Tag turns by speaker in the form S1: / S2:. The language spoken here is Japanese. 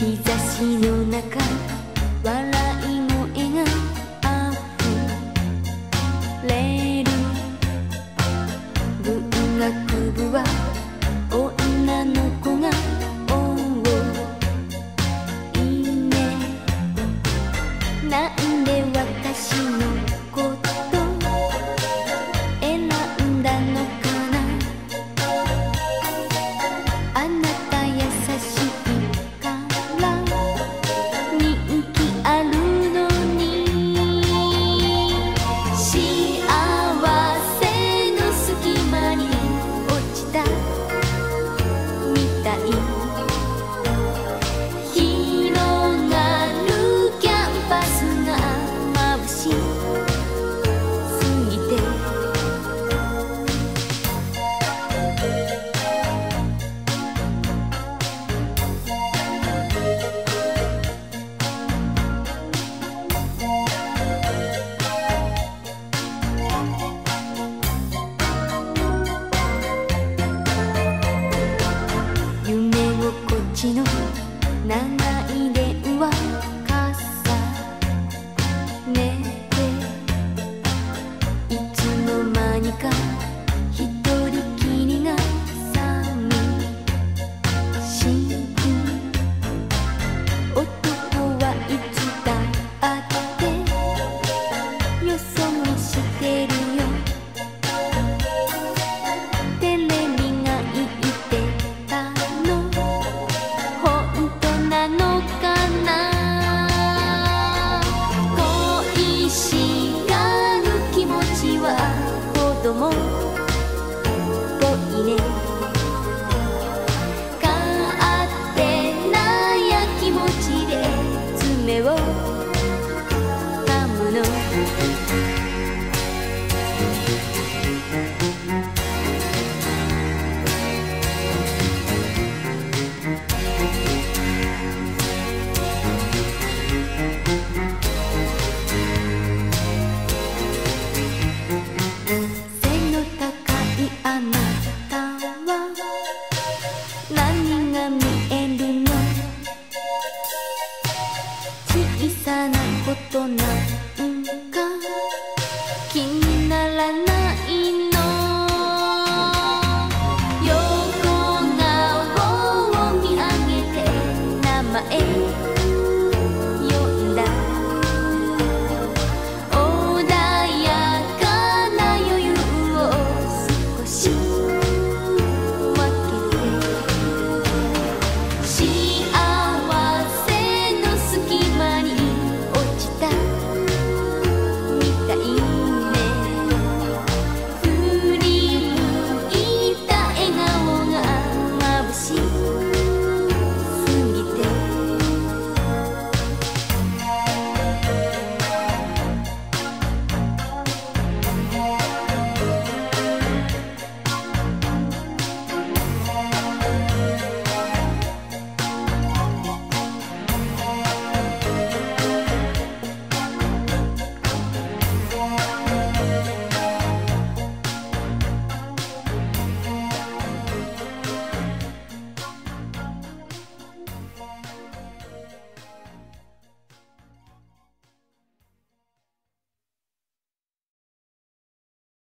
S1: 日差しの中笑手を噛むの」「背の高いあなた」らない